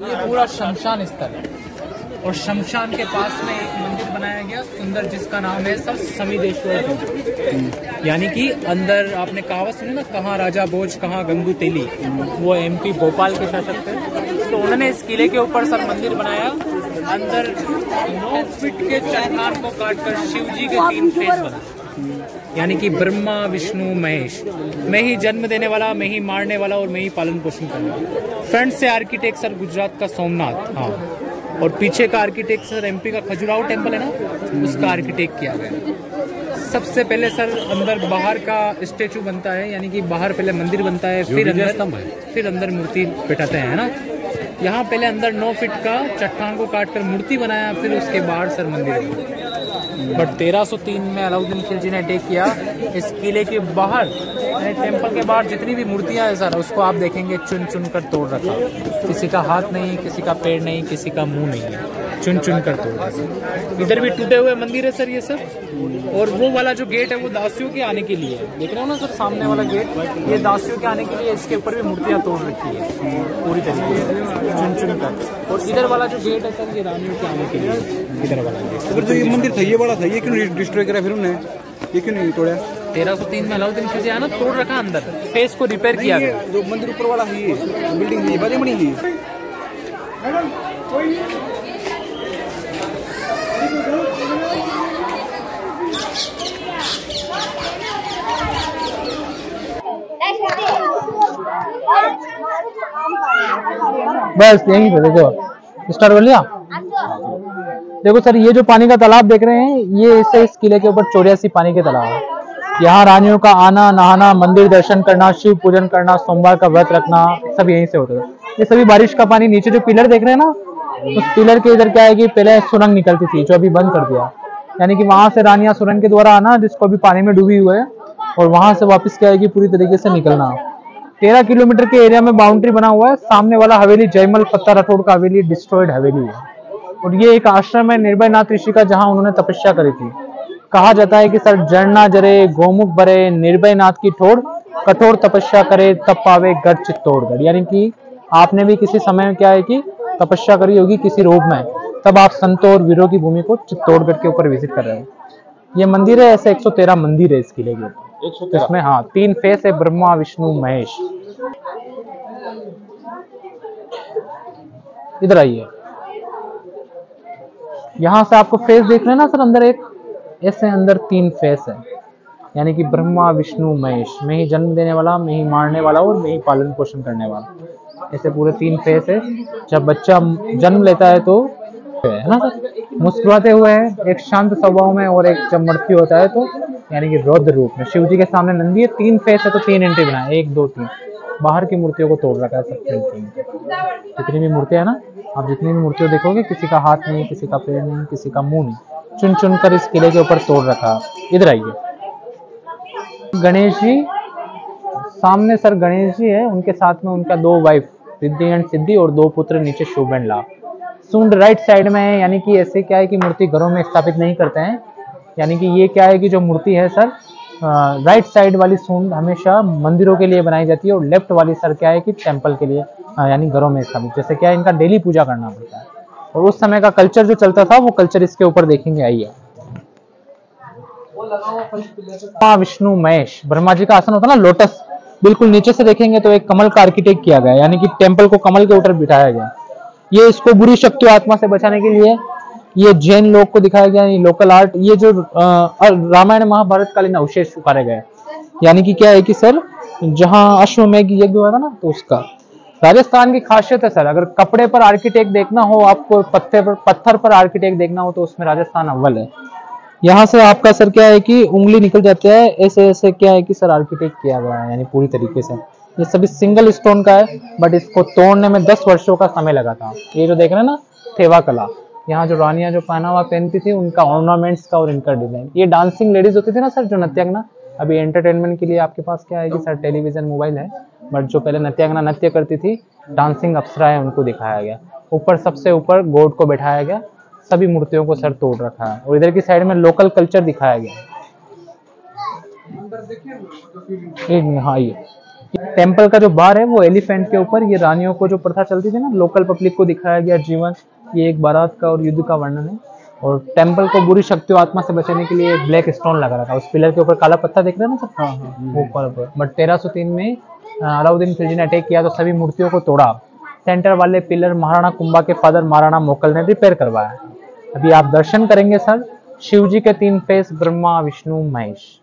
ये पूरा शमशान स्थल है। और शमशान के पास में एक मंदिर बनाया गया, सुंदर, जिसका नाम है सर समीदेश्वर यानी कि अंदर आपने कहावत सुनी ना, कहाँ राजा बोझ कहाँ गंगू तेली। वो एमपी भोपाल के शासक थे। तो उन्होंने इस किले के ऊपर सर मंदिर बनाया। अंदर नौ फीट के चट्टान को काटकर शिव जी के तीन फेस बने। यानी कि ब्रह्मा विष्णु महेश। मैं ही जन्म देने वाला मैं ही मारने वाला और मैं ही पालन पोषण करने वाला। फ्रंट से आर्किटेक्ट सर गुजरात का सोमनाथ हाँ। और पीछे का आर्किटेक्ट सर एमपी का खजुराहो टेंपल है ना उसका आर्किटेक्ट किया गया। सबसे पहले सर अंदर बाहर का स्टेचू बनता है यानी कि बाहर पहले मंदिर बनता है फिर अंदर फिर अंदर मूर्ति बैठाते हैं ना। यहाँ पहले अंदर नौ फीट का चट्टान को काट कर मूर्ति बनाया फिर उसके बाहर सर मंदिर बट 1303 में अलाउद्दीन खिलजी ने अटैक किया। इस किले के बाहर टेंपल के बाहर जितनी भी मूर्तियाँ हैं सर, उसको आप देखेंगे चुन चुन कर तोड़ रखा। किसी का हाथ नहीं, किसी का पेड़ नहीं, किसी का मुँह नहीं है। चुन चुन कर तोड़ इधर भी टूटे हुए मंदिर है सर ये सब। और वो वाला जो गेट है वो दासियों के आने के लिए। है देख रहे हो ना सर सामने वाला गेट ये दासियों के आने के लिए इसके ऊपर भी मूर्तियाँ तोड़ रखी है। पूरी तरीके से। चुन चुन कर। और इधर वाला जो गेट है सर ये रानियों के आने के लिए। इधर वाला गेट अगर जो ये मंदिर था ये बड़ा था ये क्यों डिस्ट्रॉय करा फिर उन्होंने? ये क्यों नहीं तोड़ा? तेरह सौ तीन में अलाउद्दीन खिलजी आया ना तोड़ रखा अंदर। फेस को रिपेयर किया जो मंदिर ऊपर वाला है ये बिल्डिंग ये बड़ी बनी है। बस, यही पे देखो। स्टार्ट कर लिया? देखो सर, ये जो पानी का तालाब देख रहे हैं, ये इससे इस किले के ऊपर चौरासी पानी के तालाब है। यहाँ रानियों का आना, नहाना, मंदिर दर्शन करना, शिव पूजन करना, सोमवार का व्रत रखना, सब यहीं से होता था। ये सभी बारिश का पानी, नीचे जो पिलर देख रहे हैं ना उस पिलर के इधर क्या है कि पहले सुरंग निकलती थी, जो अभी बंद कर दिया। यानी कि वहाँ से रानिया सुरंग के द्वारा आना, जिसको अभी पानी में डूबी हुए है, और वहाँ से वापस क्या है कि पूरी तरीके से निकलना। तेरह किलोमीटर के एरिया में बाउंड्री बना हुआ है, सामने वाला हवेली जयमल पत्ता राठौड़ का हवेली, डिस्ट्रॉयड हवेली है। और ये एक आश्रम है निर्भय नाथ ऋषि का, जहाँ उन्होंने तपस्या करी थी। कहा जाता है कि सर जड़ना जरे, गोमुख भरे निर्भय नाथ की ठोड़, कठोर तपस्या करे, तप पावे गढ़ चित्तौड़गढ़। यानी कि आपने भी किसी समय क्या है कि तपस्या करी होगी किसी रूप में तब आप संतों और वीरों की भूमि को चित्तौड़गढ़ के ऊपर विज़िट कर रहे हो। ये मंदिर है ऐसे 113 मंदिर है इस किले के इसमें हाँ तीन फेस है ब्रह्मा विष्णु महेश। इधर आइए। यहाँ से आपको फेस देख रहे हैं ना सर अंदर एक? ऐसे अंदर तीन फेस है। यानी कि ब्रह्मा, विष्णु, महेश। मैं ही जन्म देने वाला, मैं ही मारने वाला और मैं ही पालन पोषण करने वाला। ऐसे पूरे तीन फेस है। जब बच्चा जन्म लेता है तो है ना सर? मुस्कुराते हुए है, एक शांत स्वभाव में और एक जब मृत्यु होता है तो यानी कि रौद्र रूप में। शिव जी के सामने नंदी है, तीन फेस है तो तीन एंट्री बनाए। एक, दो, तीन। बाहर की मूर्तियों को तोड़ रखा है, सब तीन तीन। जितनी भी मूर्तियाँ है ना, आप जितनी भी मूर्तियों देखोगे, किसी का हाथ नहीं, किसी का पेड़ नहीं, किसी का मुँह नहीं। चुन चुन कर इस किले के ऊपर तोड़ रखा। इधर आइए। गणेश जी सामने सर गणेश जी है, उनके साथ में उनका दो वाइफ सिद्धि एंड सिद्धि, और दो पुत्र नीचे शुभ एंड लाभ सूंड राइट साइड में है, यानी कि ऐसे क्या है कि मूर्ति घरों में स्थापित नहीं करते हैं। यानी कि ये क्या है कि जो मूर्ति है सर राइट साइड वाली सूंड हमेशा मंदिरों के लिए बनाई जाती है, और लेफ़्ट वाली सर क्या है कि टेंपल के लिए यानी घरों में स्थापित। जैसे क्या है, इनका डेली पूजा करना पड़ता है। और उस समय का कल्चर जो चलता था, वो कल्चर इसके ऊपर देखेंगे, आइए। ब्रह्मा विष्णु महेश, ब्रह्मा जी का आसन होता है ना लोटस बिल्कुल नीचे से देखेंगे तो एक कमल का आर्किटेक्ट किया गया यानी कि टेंपल को कमल के ऊपर बिठाया गया ये इसको बुरी शक्ति आत्मा से बचाने के लिए, ये जैन लोग को दिखाया गया लोकल आर्ट ये जो रामायण महाभारत कालीन अवशेष उतारे गए यानी कि क्या है कि सर, जहाँ अश्वमेघ यज्ञ हुआ था ना तो उसका। राजस्थान की खासियत है सर, अगर कपड़े पर आर्किटेक्ट देखना हो, आपको पत्थर पर पत्थर पर आर्किटेक्ट देखना हो तो उसमें राजस्थान अव्वल है। यहाँ से आपका सर क्या है कि उंगली निकल जाती है, ऐसे ऐसे क्या है कि सर आर्किटेक्ट किया गया है, यानी पूरी तरीके से। ये सभी सिंगल स्टोन का है बट इसको तोड़ने में दस वर्षों का समय लगा था। ये जो देख रहे हैं ना, थेवा कला। यहाँ जो रानियाँ जो पहना हुआ पहनती थी, उनका ऑर्नामेंट्स का और इनका डिज़ाइन ये डांसिंग लेडीज़ होती थी ना सर, जो नृत्यांगना। अभी एंटरटेनमेंट के लिए आपके पास क्या है कि सर टेलीविज़न मोबाइल है। बट जो पहले नृत्यांगना नृत्य करती थी डांसिंग अप्सरा है, उनको दिखाया गया। ऊपर सबसे ऊपर गोड को बैठाया गया। सभी मूर्तियों को सर तोड़ रखा है और इधर की साइड में लोकल कल्चर दिखाया गया है। हाँ ये। टेंपल का जो बार है वो एलिफेंट के ऊपर ये रानियों को जो प्रथा चलती थी ना लोकल पब्लिक को दिखाया गया जीवन ये एक बारात का और युद्ध का वर्णन है। और टेंपल को बुरी शक्तियों आत्मा से बचाने के लिए ब्लैक स्टोन लगा रहा था उस पिलर के ऊपर काला पत्ता देख रहा है ना सर हाँ हाँ ऊपर बट तेरह सौ तीन में अलाउद्दीन खिलजी ने अटैक किया तो सभी मूर्तियों को तोड़ा। सेंटर वाले पिलर महाराणा कुंभा के फादर महाराणा मोकल ने रिपेयर करवाया। अभी आप दर्शन करेंगे सर। शिव जी के तीन फेस ब्रह्मा, विष्णु, महेश।